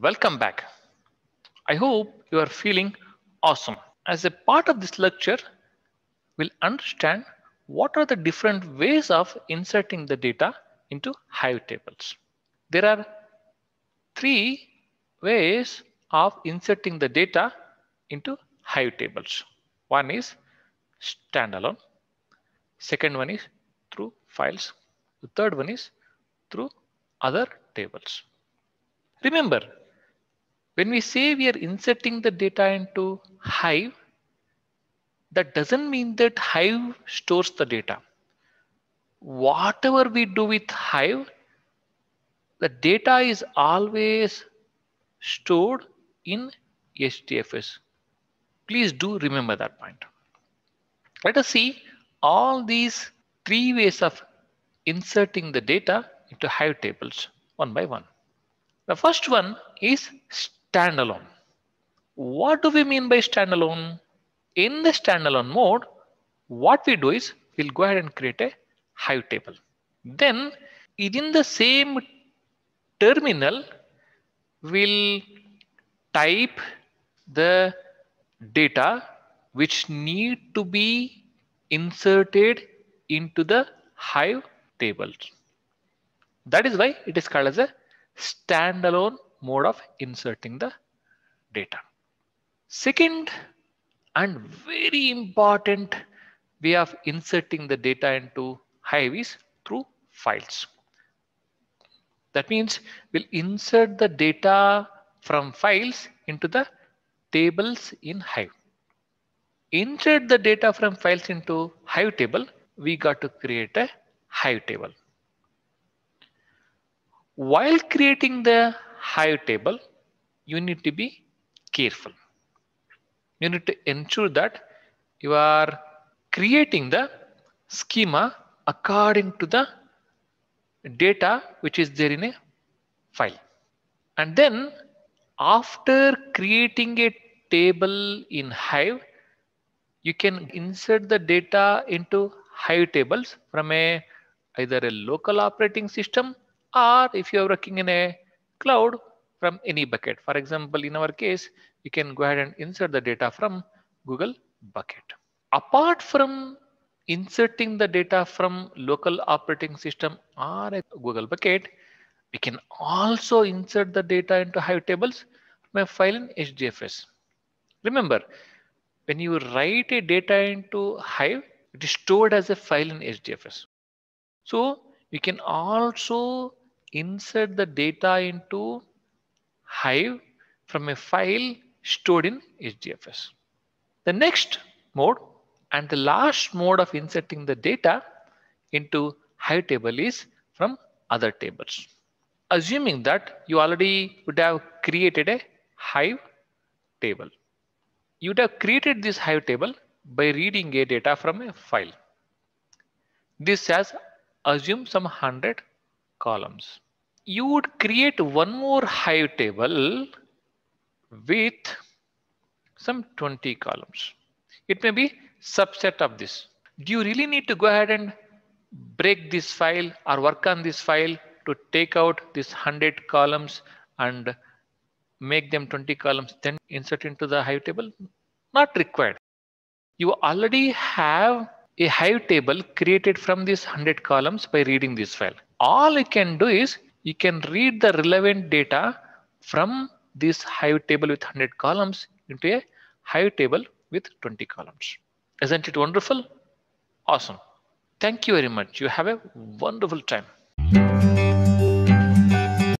Welcome back. I hope you are feeling awesome. As a part of this lecture, we'll understand what are the different ways of inserting the data into Hive tables. There are three ways of inserting the data into Hive tables. One is standalone. Second one is through files. The third one is through other tables. Remember, when we say we are inserting the data into Hive, that doesn't mean that Hive stores the data. Whatever we do with Hive, the data is always stored in HDFS. Please do remember that point. Let us see all these three ways of inserting the data into Hive tables one by one. The first one is standalone. What do we mean by standalone? In the standalone mode, what we do is we'll go ahead and create a Hive table. Then within the same terminal, we'll type the data which need to be inserted into the Hive tables. That is why it is called as a standalone mode of inserting the data. Second and very important way of inserting the data into Hive is through files. That means we'll insert the data from files into the tables in Hive. Insert the data from files into Hive table, we got to create a Hive table. While creating the Hive table, you need to be careful. You need to ensure that you are creating the schema according to the data which is there in a file. And then after creating a table in Hive, you can insert the data into Hive tables from a either a local operating system or if you're working in a cloud from any bucket. For example, in our case, you can go ahead and insert the data from Google Bucket. Apart from inserting the data from local operating system or a Google Bucket, we can also insert the data into Hive tables from a file in HDFS. Remember, when you write a data into Hive, it is stored as a file in HDFS. So we can also insert the data into Hive from a file stored in HDFS. The next mode and the last mode of inserting the data into Hive table is from other tables. Assuming that you already would have created a Hive table. You would have created this Hive table by reading a data from a file. This has assumed some 100 columns. You would create one more Hive table with some 20 columns. It may be subset of this. Do you really need to go ahead and break this file or work on this file to take out this 100 columns and make them 20 columns, then insert into the Hive table? Not required. You already have a Hive table created from these 100 columns by reading this file. All you can do is you can read the relevant data from this Hive table with 100 columns into a Hive table with 20 columns. Isn't it wonderful? Awesome. Thank you very much. You have a wonderful time.